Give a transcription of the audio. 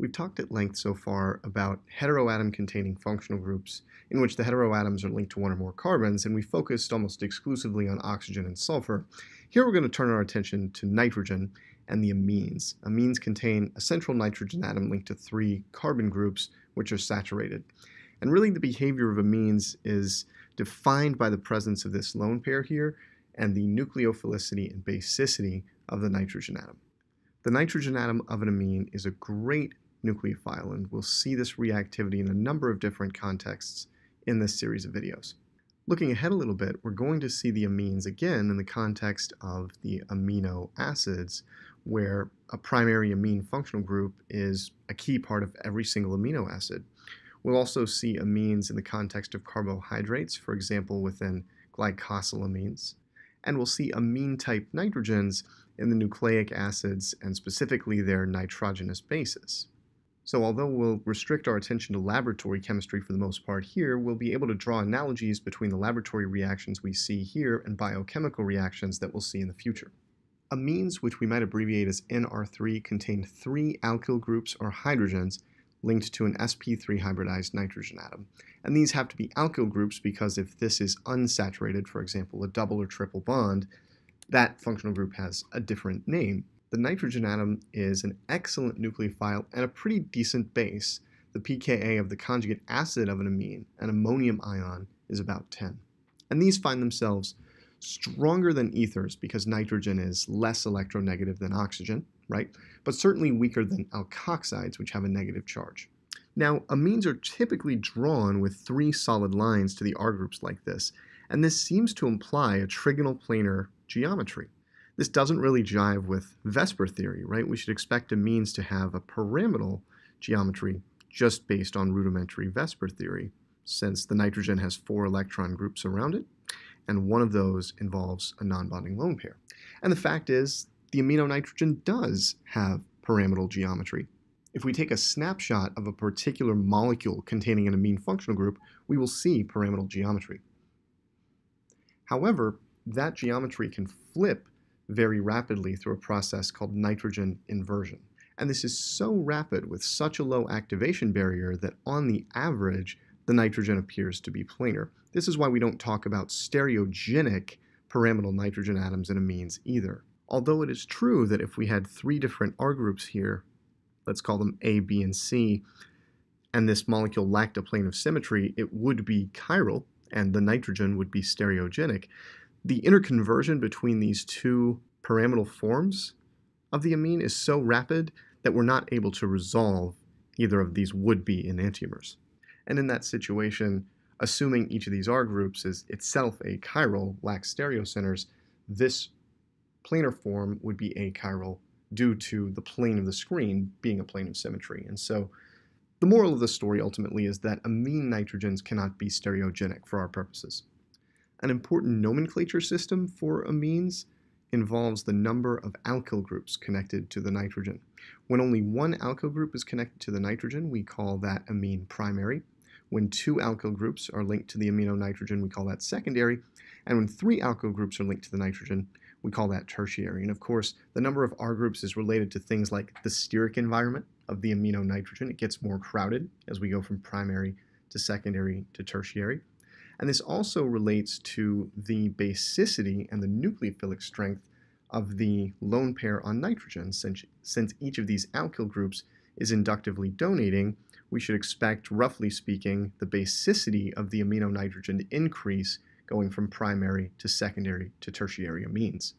We've talked at length so far about heteroatom containing functional groups in which the heteroatoms are linked to one or more carbons, and we focused almost exclusively on oxygen and sulfur. Here we're going to turn our attention to nitrogen and the amines. Amines contain a central nitrogen atom linked to three carbon groups which are saturated. And really the behavior of amines is defined by the presence of this lone pair here and the nucleophilicity and basicity of the nitrogen atom. The nitrogen atom of an amine is a great nucleophile, and we'll see this reactivity in a number of different contexts in this series of videos. Looking ahead a little bit, we're going to see the amines again in the context of the amino acids, where a primary amine functional group is a key part of every single amino acid. We'll also see amines in the context of carbohydrates, for example, within glycosylamines. And we'll see amine-type nitrogens in the nucleic acids and specifically their nitrogenous bases. So although we'll restrict our attention to laboratory chemistry for the most part here, we'll be able to draw analogies between the laboratory reactions we see here and biochemical reactions that we'll see in the future. Amines, which we might abbreviate as NR3, contain three alkyl groups or hydrogens linked to an sp3 hybridized nitrogen atom. And these have to be alkyl groups because if this is unsaturated, for example, a double or triple bond, that functional group has a different name. The nitrogen atom is an excellent nucleophile and a pretty decent base. The pKa of the conjugate acid of an amine, an ammonium ion, is about 10. And these find themselves stronger than ethers because nitrogen is less electronegative than oxygen, right? But certainly weaker than alkoxides, which have a negative charge. Now, amines are typically drawn with three solid lines to the R groups like this, and this seems to imply a trigonal planar geometry. This doesn't really jive with VSEPR theory, right? We should expect amines to have a pyramidal geometry just based on rudimentary VSEPR theory, since the nitrogen has four electron groups around it, and one of those involves a non-bonding lone pair. And the fact is, the amino nitrogen does have pyramidal geometry. If we take a snapshot of a particular molecule containing an amine functional group, we will see pyramidal geometry. However, that geometry can flip very rapidly through a process called nitrogen inversion. And this is so rapid with such a low activation barrier that on the average, the nitrogen appears to be planar. This is why we don't talk about stereogenic pyramidal nitrogen atoms in amines either. Although it is true that if we had three different R groups here, let's call them A, B, and C, and this molecule lacked a plane of symmetry, it would be chiral, and the nitrogen would be stereogenic the interconversion between these two pyramidal forms of the amine is so rapid that we're not able to resolve either of these would-be enantiomers. And in that situation, assuming each of these R groups is itself achiral, lacks stereocenters, this planar form would be achiral due to the plane of the screen being a plane of symmetry. And so the moral of the story ultimately is that amine nitrogens cannot be stereogenic for our purposes. An important nomenclature system for amines involves the number of alkyl groups connected to the nitrogen. When only one alkyl group is connected to the nitrogen, we call that amine primary. When two alkyl groups are linked to the amino nitrogen, we call that secondary. And when three alkyl groups are linked to the nitrogen, we call that tertiary. And of course, the number of R groups is related to things like the steric environment of the amino nitrogen. It gets more crowded as we go from primary to secondary to tertiary. And this also relates to the basicity and the nucleophilic strength of the lone pair on nitrogen. Since, since each of these alkyl groups is inductively donating, we should expect, roughly speaking, the basicity of the amino nitrogen to increase going from primary to secondary to tertiary amines.